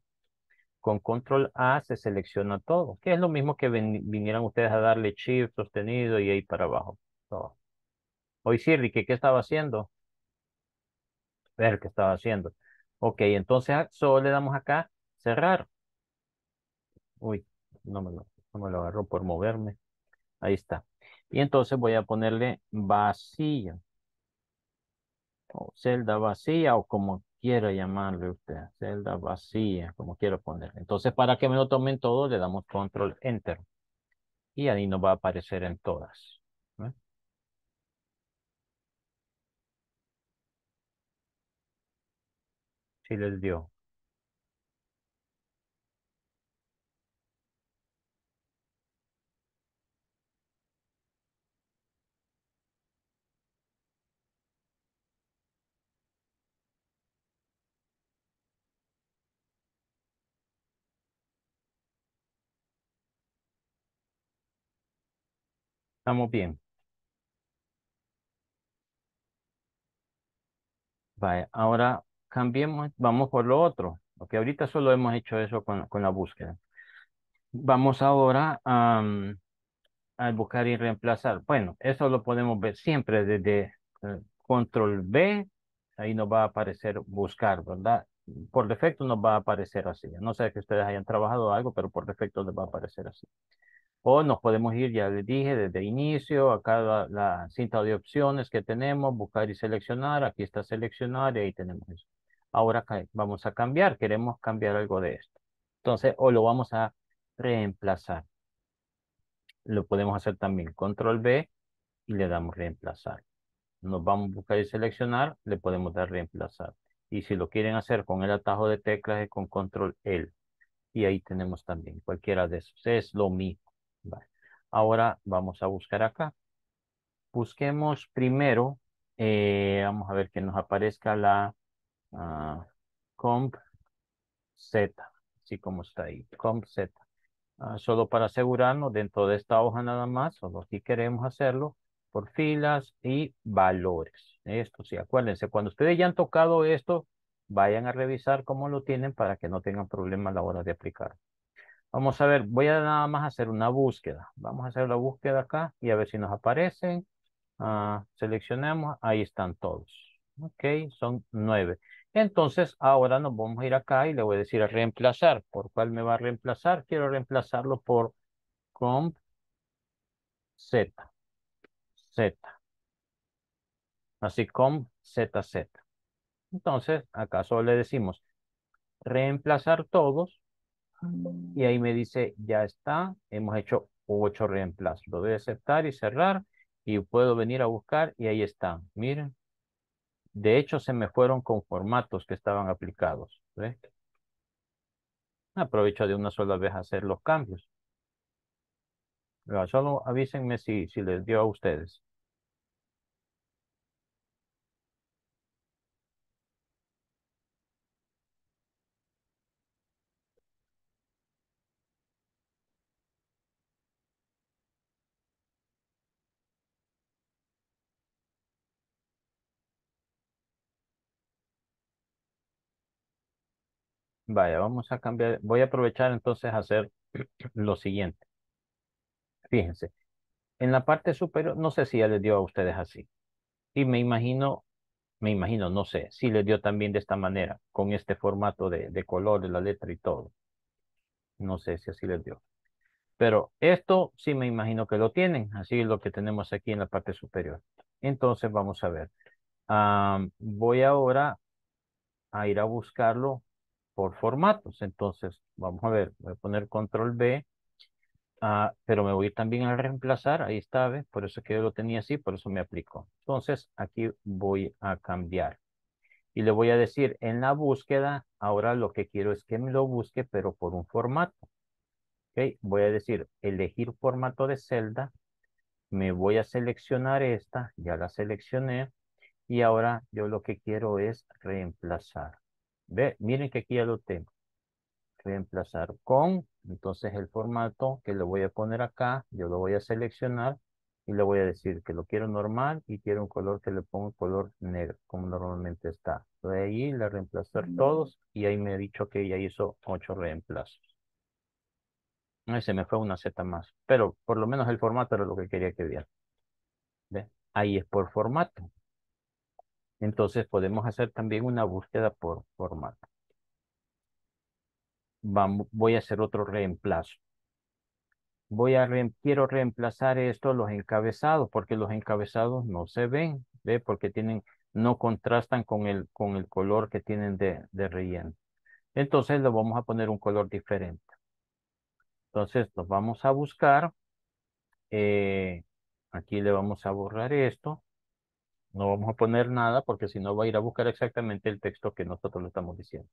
Speaker 1: Con control A se selecciona todo, que es lo mismo que vinieran ustedes a darle shift sostenido y ahí para abajo. Hoy sí, Ricky, ¿qué estaba haciendo? ver qué estaba haciendo. Ok, entonces ah, solo le damos acá, cerrar. Uy, no me lo, no me lo agarró por moverme. Ahí está. Y entonces voy a ponerle vacía. O celda vacía o como quiera llamarle usted. Celda vacía, como quiera poner. Entonces para que me lo tomen todo le damos control enter. Y ahí nos va a aparecer en todas. Sí les dio. Estamos bien. Vaya, ahora cambiemos, vamos por lo otro, porque ahorita solo hemos hecho eso con, con la búsqueda. Vamos ahora a, buscar y reemplazar. Bueno, eso lo podemos ver siempre desde eh, control B, ahí nos va a aparecer buscar, ¿verdad? Por defecto nos va a aparecer así. No sé que ustedes hayan trabajado algo, pero por defecto les va a aparecer así. O nos podemos ir, ya les dije, desde inicio, acá la, la cinta de opciones que tenemos, buscar y seleccionar, aquí está seleccionar y ahí tenemos eso. Ahora vamos a cambiar, queremos cambiar algo de esto. Entonces, o lo vamos a reemplazar. Lo podemos hacer también, control B y le damos reemplazar. Nos vamos a buscar y seleccionar, le podemos dar reemplazar. Y si lo quieren hacer con el atajo de teclas es con control L. Y ahí tenemos también cualquiera de esos. Es lo mismo. Ahora vamos a buscar acá. Busquemos primero, eh, vamos a ver que nos aparezca la uh, comp Z, así como está ahí, comp Z. Ah, solo para asegurarnos dentro de esta hoja nada más, solo aquí queremos hacerlo por filas y valores. Esto sí, acuérdense, cuando ustedes ya han tocado esto, vayan a revisar cómo lo tienen para que no tengan problemas a la hora de aplicar. Vamos a ver, voy a nada más hacer una búsqueda. Vamos a hacer la búsqueda acá y a ver si nos aparecen. Uh, seleccionemos, ahí están todos. Ok, son nueve. Entonces, ahora nos vamos a ir acá y le voy a decir a reemplazar. ¿Por cuál me va a reemplazar? Quiero reemplazarlo por comp Z. Z. Así comp ZZ. Entonces, acá solo le decimos reemplazar todos. Y ahí me dice, ya está, hemos hecho ocho reemplazos. Lo voy a aceptar y cerrar. y puedo venir a buscar y ahí están. Miren. De hecho, se me fueron con formatos que estaban aplicados. ¿Ve? Aprovecho de una sola vez hacer los cambios. Solo avísenme si, si les dio a ustedes. Vaya, vamos a cambiar. Voy a aprovechar entonces a hacer lo siguiente. Fíjense, en la parte superior, no sé si ya les dio a ustedes así. Y me imagino, me imagino, no sé, si les dio también de esta manera, con este formato de, de colores, la letra y todo. No sé si así les dio. Pero esto sí me imagino que lo tienen, así es lo que tenemos aquí en la parte superior. Entonces vamos a ver. voy ahora a ir a buscarlo por formatos. Entonces, vamos a ver, voy a poner control B, ah, pero me voy también a reemplazar, ahí está, ¿ves? por eso que yo lo tenía así, por eso me aplico. Entonces, aquí voy a cambiar. Y le voy a decir, en la búsqueda, ahora lo que quiero es que me lo busque, pero por un formato. ¿Ok? Voy a decir, elegir formato de celda, me voy a seleccionar esta, ya la seleccioné, y ahora yo lo que quiero es reemplazar. Ve, miren que aquí ya lo tengo. Reemplazar con, entonces el formato que le voy a poner acá, yo lo voy a seleccionar y le voy a decir que lo quiero normal y quiero un color que le ponga color negro, como normalmente está. De ahí le reemplazar todos y ahí me ha dicho que ya hizo ocho reemplazos. Ahí se me fue una Z más, pero por lo menos el formato era lo que quería que viera. ¿Ve? Ahí es por formato. Entonces podemos hacer también una búsqueda por formato. Voy a hacer otro reemplazo. Voy a quiero reemplazar esto los encabezados porque los encabezados no se ven, ¿ve? Porque tienen, no contrastan con el, con el color que tienen de, relleno. Entonces le vamos a poner un color diferente. Entonces los vamos a buscar. Eh, aquí le vamos a borrar esto. No vamos a poner nada porque si no va a ir a buscar exactamente el texto que nosotros le estamos diciendo.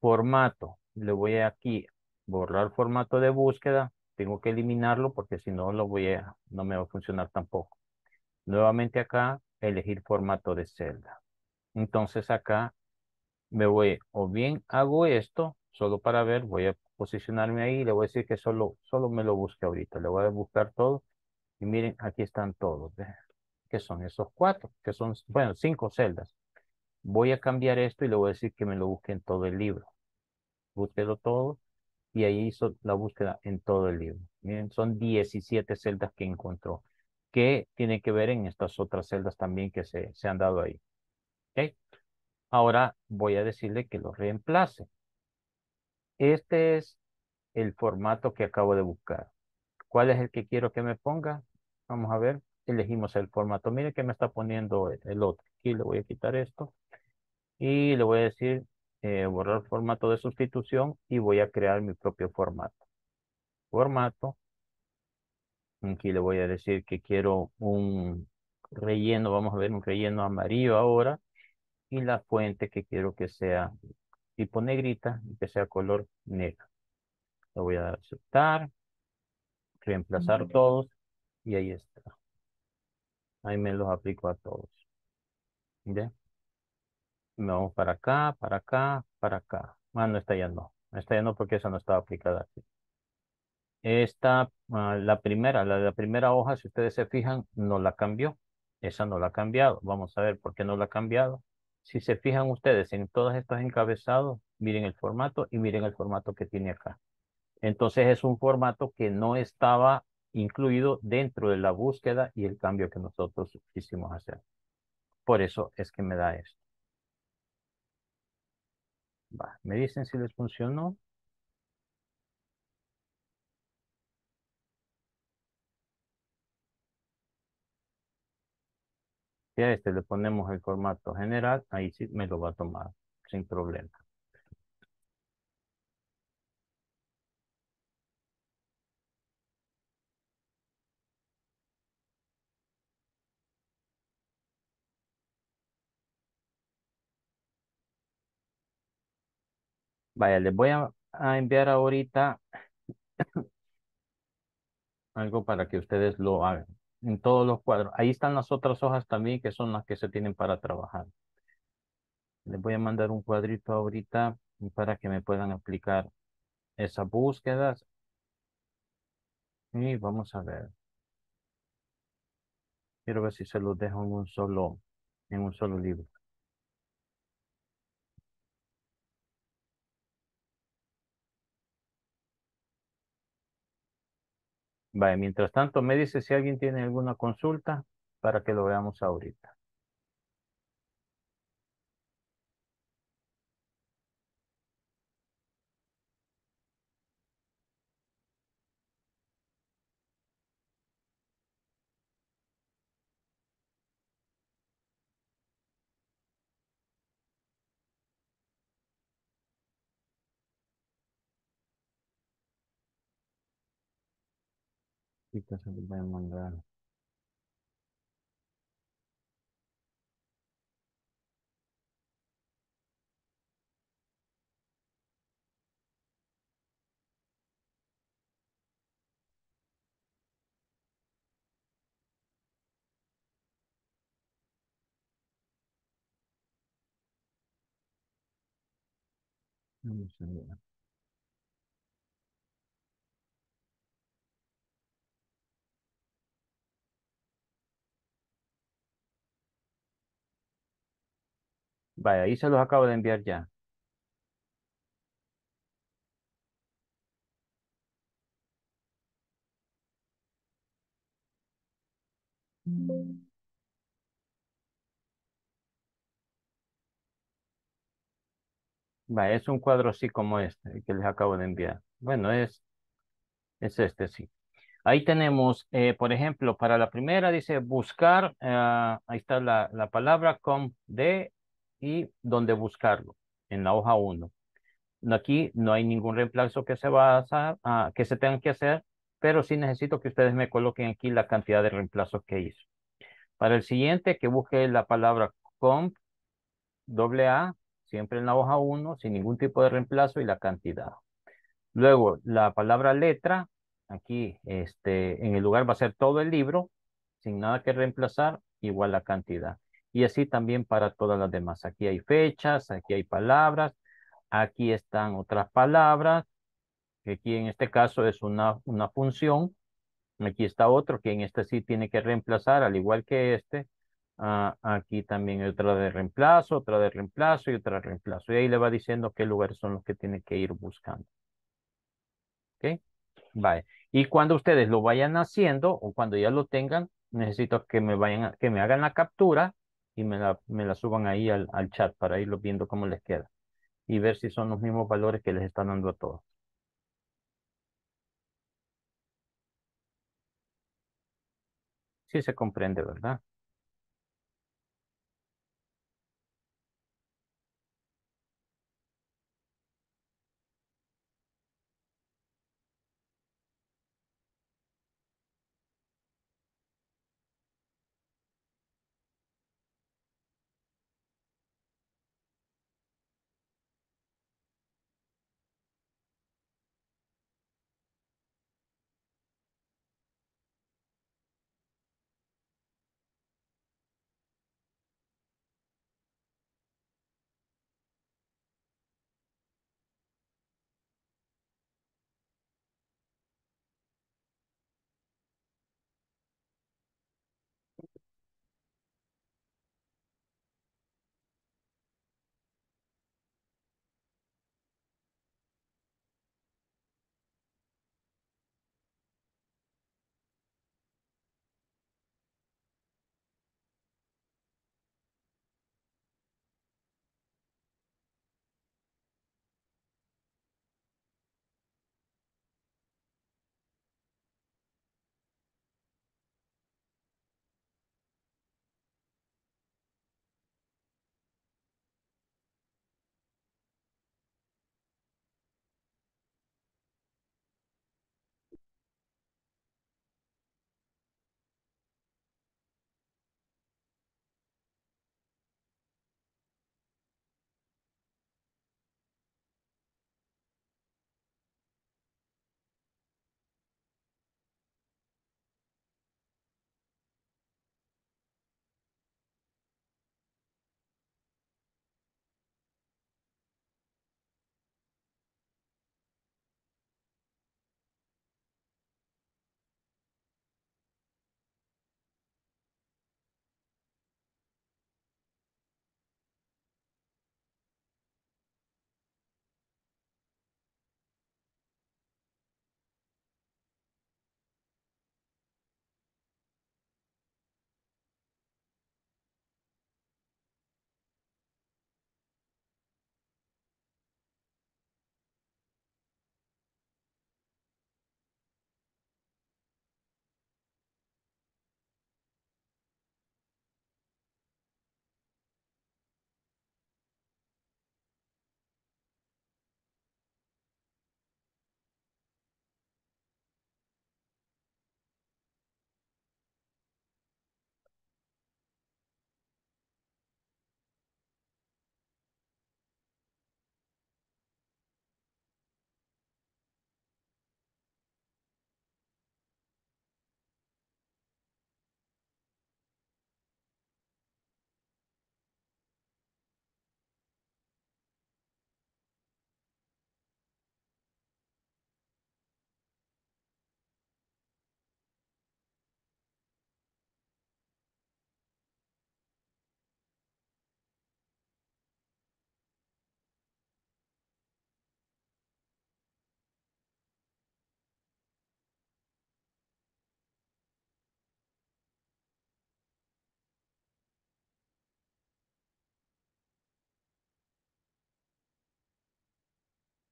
Speaker 1: Formato. Le voy a aquí borrar formato de búsqueda. Tengo que eliminarlo porque si no lo voy a, no me va a funcionar tampoco. Nuevamente acá, elegir formato de celda. Entonces acá me voy, o bien hago esto, solo para ver, voy a posicionarme ahí, le voy a decir que solo, solo me lo busque ahorita. Le voy a buscar todo. Y miren, aquí están todos son esos cuatro, que son, bueno, cinco celdas. Voy a cambiar esto y le voy a decir que me lo busque en todo el libro. Búsquelo todo y ahí hizo la búsqueda en todo el libro. Miren, son 17 celdas que encontró, que tiene que ver en estas otras celdas también que se, se han dado ahí. ¿Ok? Ahora voy a decirle que lo reemplace. Este es el formato que acabo de buscar. ¿Cuál es el que quiero que me ponga? Vamos a ver elegimos el formato. Mire que me está poniendo el otro. Aquí le voy a quitar esto. Y le voy a decir eh, borrar formato de sustitución y voy a crear mi propio formato. Formato. Aquí le voy a decir que quiero un relleno, vamos a ver un relleno amarillo ahora. Y la fuente que quiero que sea tipo negrita y que sea color negro. Le voy a dar aceptar, reemplazar todos y ahí está. Ahí me los aplico a todos. ¿Ya? vamos para acá, para acá, para acá. Ah, no, esta ya no. Esta ya no porque esa no estaba aplicada aquí. Esta, ah, la primera, la de la primera hoja, si ustedes se fijan, no la cambió. Esa no la ha cambiado. Vamos a ver por qué no la ha cambiado. Si se fijan ustedes en todos estos encabezados, miren el formato y miren el formato que tiene acá. Entonces es un formato que no estaba incluido dentro de la búsqueda y el cambio que nosotros quisimos hacer. Por eso es que me da esto. Me dicen si les funcionó. Si a este le ponemos el formato general, ahí sí me lo va a tomar sin problema. Vaya, les voy a, a enviar ahorita algo para que ustedes lo hagan en todos los cuadros. Ahí están las otras hojas también que son las que se tienen para trabajar. Les voy a mandar un cuadrito ahorita para que me puedan aplicar esas búsquedas. Y vamos a ver. Quiero ver si se los dejo en un solo, en un solo libro. Vale, mientras tanto me dice si alguien tiene alguna consulta para que lo veamos ahorita. Ahorita se los voy a mandar. Vamos a. Ahí se los acabo de enviar ya. Es un cuadro así como este, que les acabo de enviar. Bueno, es, es este, sí. Ahí tenemos, eh, por ejemplo, para la primera dice buscar, eh, ahí está la, la palabra com de y donde buscarlo, en la hoja 1. Aquí no hay ningún reemplazo que se va a hacer, ah, que se tengan que hacer, pero sí necesito que ustedes me coloquen aquí la cantidad de reemplazos que hizo. Para el siguiente, que busque la palabra comp, doble A, siempre en la hoja 1, sin ningún tipo de reemplazo y la cantidad. Luego, la palabra letra, aquí este, en el lugar va a ser todo el libro, sin nada que reemplazar, igual la cantidad. Y así también para todas las demás. Aquí hay fechas, aquí hay palabras, aquí están otras palabras, aquí en este caso es una, una función. Aquí está otro que en este sí tiene que reemplazar, al igual que este. Ah, aquí también otra de reemplazo, otra de reemplazo y otra de reemplazo. Y ahí le va diciendo qué lugares son los que tiene que ir buscando. ¿Ok? Vale. Y cuando ustedes lo vayan haciendo o cuando ya lo tengan, necesito que me vayan, que me hagan la captura y me la, me la suban ahí al, al chat para irlo viendo cómo les queda. Y ver si son los mismos valores que les están dando a todos. Sí se comprende, ¿verdad?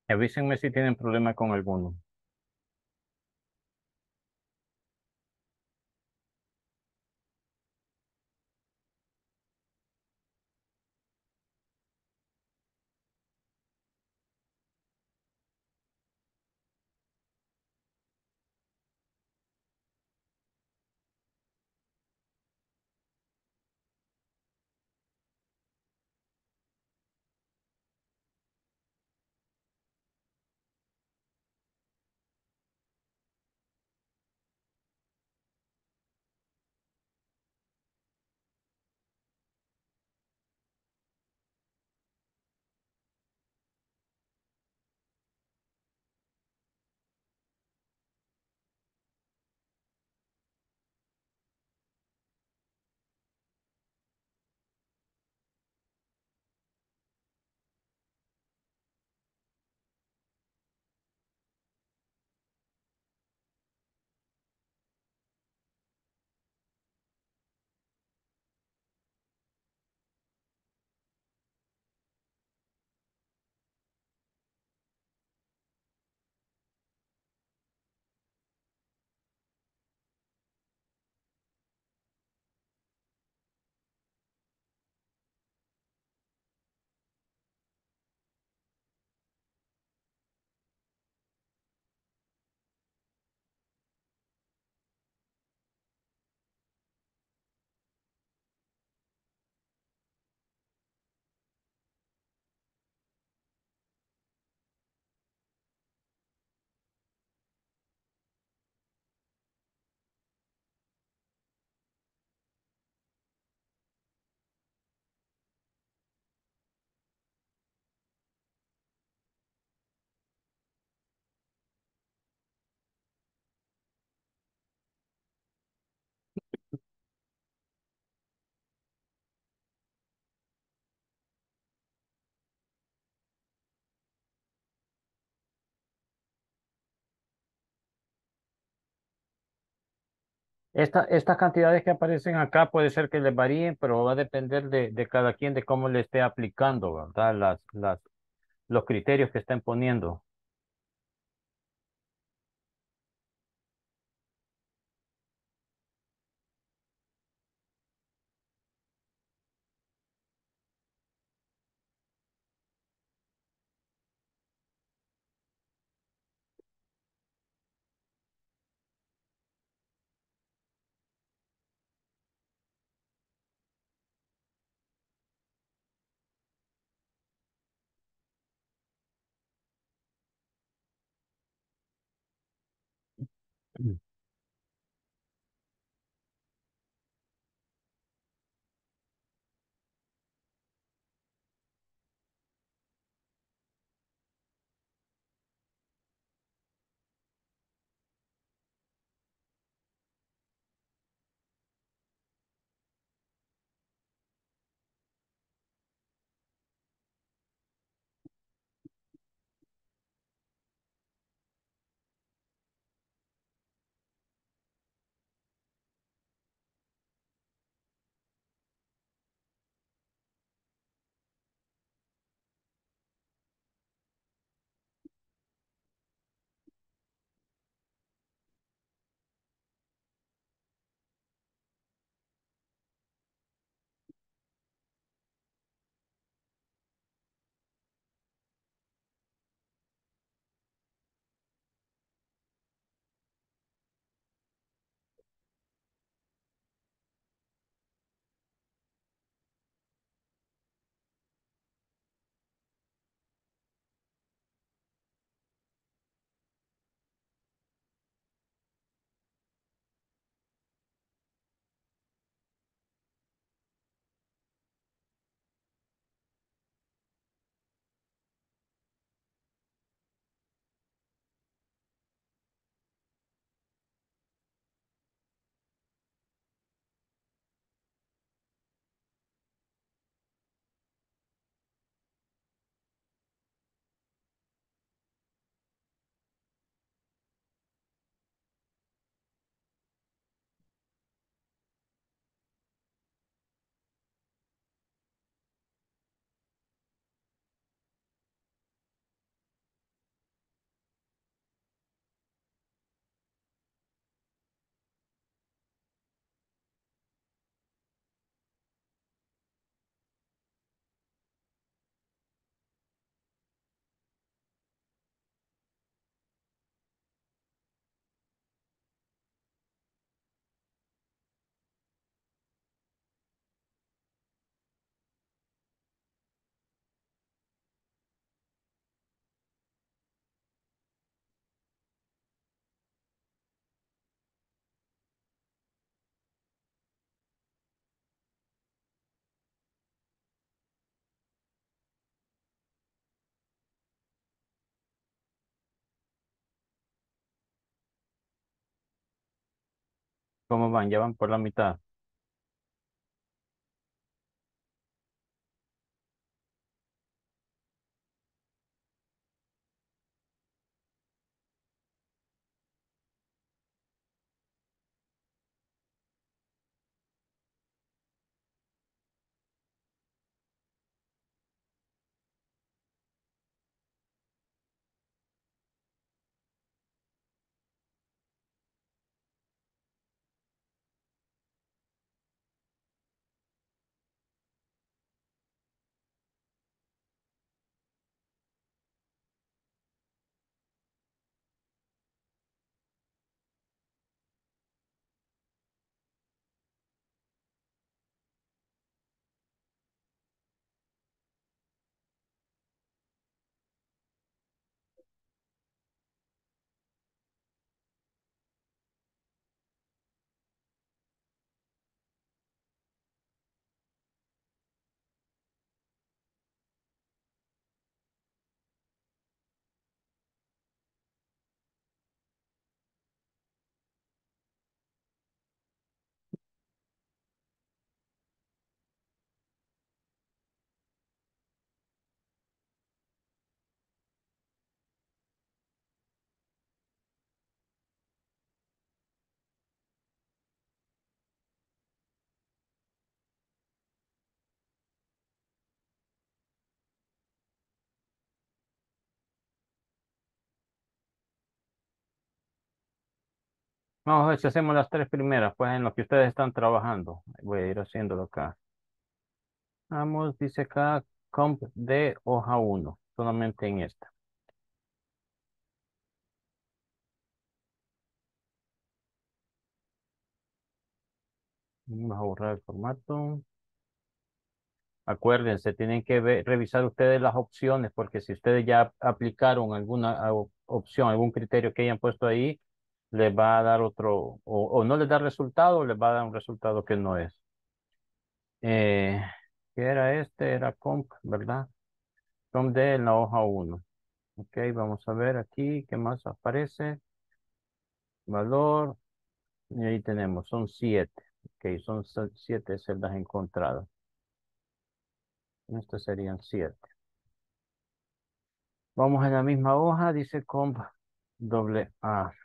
Speaker 1: Avísenme si tienen problema con alguno. Esta, estas cantidades que aparecen acá puede ser que les varíen, pero va a depender de, de cada quien, de cómo le esté aplicando, ¿verdad? Las, las, los criterios que estén poniendo. ¿Cómo van? Ya van por la mitad. Vamos a ver si hacemos las tres primeras, pues en lo que ustedes están trabajando. Voy a ir haciéndolo acá. Vamos, dice acá, comp de hoja 1, solamente en esta. Vamos a borrar el formato. Acuérdense, tienen que ver- revisar ustedes las opciones, porque si ustedes ya aplicaron alguna ah, op- opción, algún criterio que hayan puesto ahí, les va a dar otro, o, no les da resultado, o les va a dar un resultado que no es. Eh, ¿qué era este? Era comp, ¿verdad? Comp de la hoja 1. Ok, vamos a ver aquí qué más aparece. Valor. Y ahí tenemos, son siete. Ok, son se- siete celdas encontradas. Estos serían siete. Vamos a la misma hoja, dice comp doble A. ¿Sí?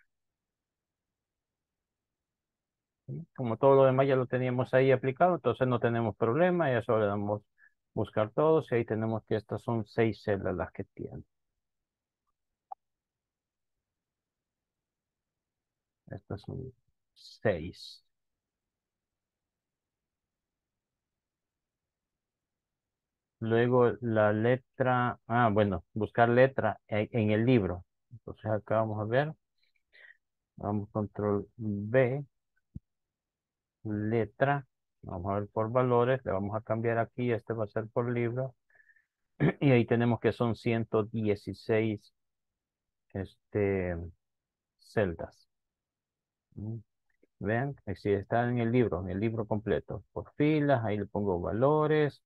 Speaker 1: Como todo lo demás ya lo teníamos ahí aplicado, entonces no tenemos problema, ya solo le damos buscar todos y ahí tenemos que estas son seis celdas las que tienen. Estas son seis. Luego la letra, ah, bueno, buscar letra en, en el libro. Entonces acá vamos a ver. Vamos control B. Letra. Vamos a ver por valores. Le vamos a cambiar aquí. Este va a ser por libro. Y ahí tenemos que son 116 este, celdas. Mm. Vean, si está en el libro, en el libro completo, por filas, ahí le pongo valores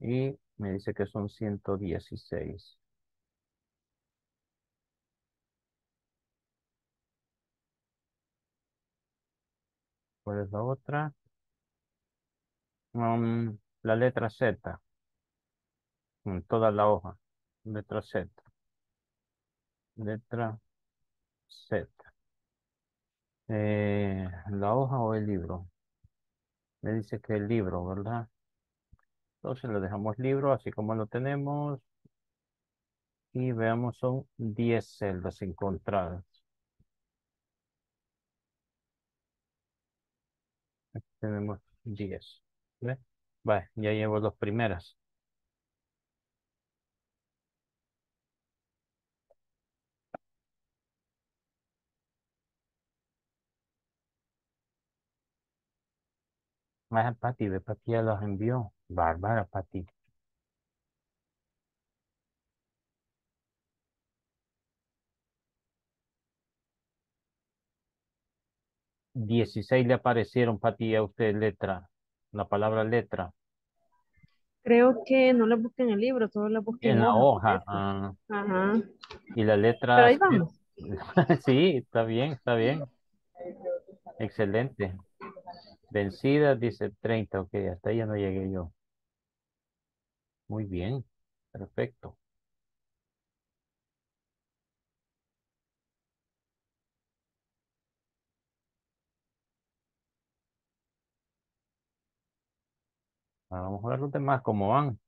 Speaker 1: y me dice que son 116. ¿Cuál es la otra? Um, la letra Z. En toda la hoja. Letra Z. Letra Z. Eh, ¿la hoja o el libro? Me dice que el libro, ¿verdad? Entonces le dejamos libro así como lo tenemos. Y veamos, son 10 celdas encontradas. Aquí tenemos 10. ¿Ve? Vale, ya llevo las primeras. Vaya, Pati, ve, Pati ya las envió. Bárbara, Pati. 16 le aparecieron, Pati, a usted letra. La palabra letra.
Speaker 3: Creo que no la busqué en el libro, solo la busqué
Speaker 1: En
Speaker 3: en
Speaker 1: la
Speaker 3: hoja.
Speaker 1: ah,
Speaker 3: Ajá.
Speaker 1: y la letra.
Speaker 3: Pero ahí vamos.
Speaker 1: Sí, está bien, está bien. Excelente. Vencida dice 30, ok, hasta ahí ya no llegué yo. Muy bien, perfecto. Vamos a ver los demás cómo van.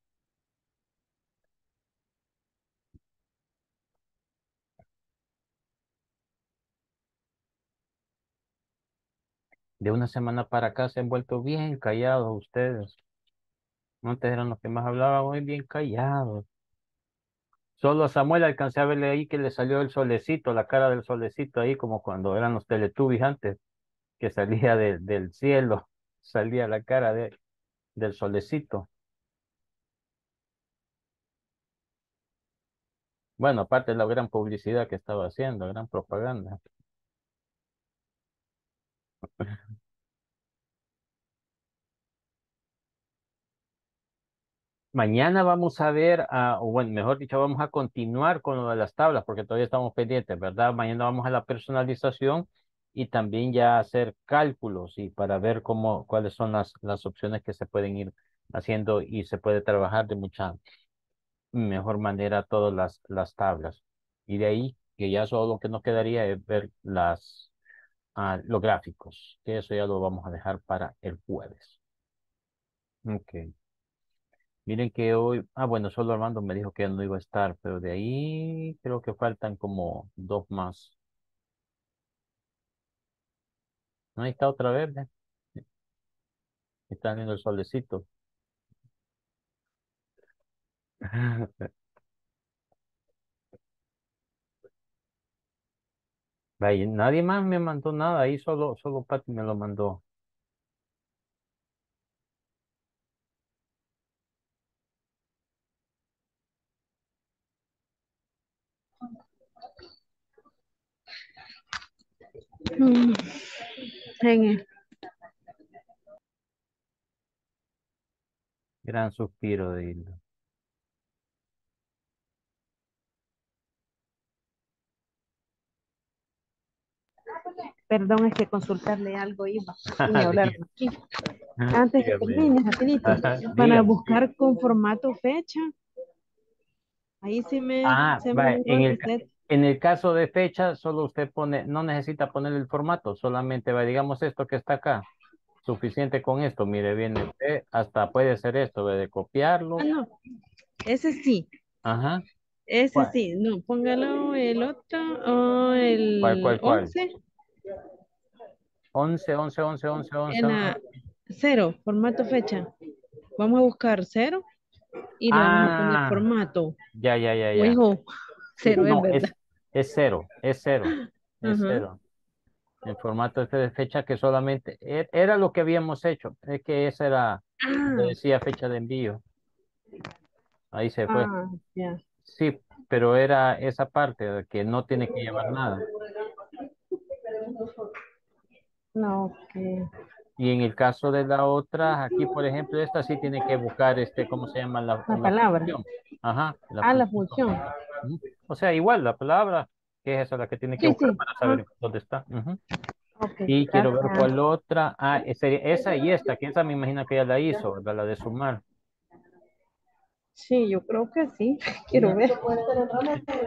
Speaker 1: De una semana para acá se han vuelto bien callados ustedes. Antes eran los que más hablaban, hoy bien callados. Solo a Samuel alcancé a verle ahí que le salió el solecito, la cara del solecito ahí, como cuando eran los teletubbies antes, que salía de- del cielo, salía la cara de, del solecito. Bueno, aparte de la gran publicidad que estaba haciendo, gran propaganda. Mañana vamos a ver, ah, o bueno, mejor dicho, vamos a continuar con lo de las tablas, porque todavía estamos pendientes, ¿verdad? Mañana vamos a la personalización y también ya hacer cálculos y para ver cómo, cuáles son las, las opciones que se pueden ir haciendo y se puede trabajar de mucha mejor manera todas las, las tablas. Y de ahí, que ya solo lo que nos quedaría es ver las, ah, los gráficos, que eso ya lo vamos a dejar para el jueves. Ok. Miren que hoy, ah, bueno, solo Armando me dijo que no iba a estar, pero de ahí creo que faltan como dos más. Ahí está otra vez, ¿ve? Está viendo el solecito. Vaya, nadie más me mandó nada, ahí solo, solo Pati me lo mandó.
Speaker 3: Mm.
Speaker 1: Gran suspiro de Hilda.
Speaker 3: Perdón, es que consultarle algo iba y hablar aquí. Antes que termine, rapidito, para buscar con formato fecha. Ahí sí me,
Speaker 1: Ah,
Speaker 3: se me
Speaker 1: en el. En el caso de fecha, solo usted pone, no necesita poner el formato, solamente va, digamos esto que está acá. Suficiente con esto, mire, viene usted, hasta puede ser esto, ve, de copiarlo.
Speaker 3: Ah, no, ese sí,
Speaker 1: Ajá.
Speaker 3: ese
Speaker 1: ¿Cuál?
Speaker 3: sí, no, póngalo el otro o el
Speaker 1: ¿Cuál, cuál, cuál?
Speaker 3: 11
Speaker 1: 11, 11, 11, 11, 11.
Speaker 3: en la cero, formato fecha. Vamos a buscar cero y le vamos a poner
Speaker 1: Ah,
Speaker 3: formato.
Speaker 1: Ya, ya, ya, ya. Sí,
Speaker 3: cero es
Speaker 1: no,
Speaker 3: verdad.
Speaker 1: es, es cero, es cero, es cero. El formato este de fecha que solamente, e- era lo que habíamos hecho, es que esa era,
Speaker 3: Ah,
Speaker 1: decía fecha de envío. Ahí se fue.
Speaker 3: ah.
Speaker 1: Sí, pero era esa parte de que no tiene que llevar nada.
Speaker 3: No, ok.
Speaker 1: Y en el caso de la otra, aquí por ejemplo, esta sí tiene que buscar este, ¿cómo se llama? La,
Speaker 3: La
Speaker 1: la
Speaker 3: palabra.
Speaker 1: función. Ajá.
Speaker 3: Ah, la función.
Speaker 1: O sea, igual la palabra, que es esa la que tiene que
Speaker 3: Sí,
Speaker 1: buscar
Speaker 3: sí.
Speaker 1: para saber dónde está. Y quiero ver cuál otra. Ah, sería esa y esta, que esa me imagino que ya la hizo, ¿verdad? La de sumar.
Speaker 3: Sí, yo creo que sí. Quiero ver.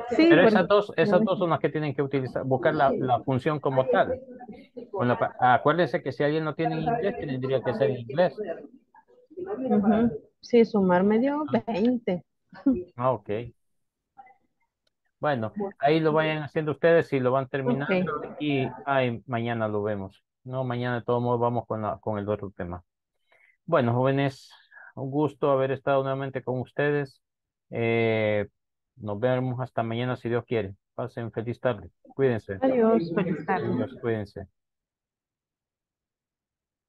Speaker 3: Sí,
Speaker 1: Pero esas dos, esas dos son las que tienen que utilizar, buscar la, la función como tal. La acuérdense que si alguien no tiene inglés, tendría que ser en inglés.
Speaker 3: Sí, sumar me dio 20.
Speaker 1: Ah, ok. Bueno, ahí lo vayan haciendo ustedes y lo van terminando y ay, mañana lo vemos. No, mañana de todos modos vamos con, la, con el otro tema. Bueno, jóvenes, un gusto haber estado nuevamente con ustedes. Eh, nos vemos hasta mañana si Dios quiere. Pasen feliz tarde. Cuídense.
Speaker 3: Adiós, feliz tarde.
Speaker 1: Adiós, cuídense.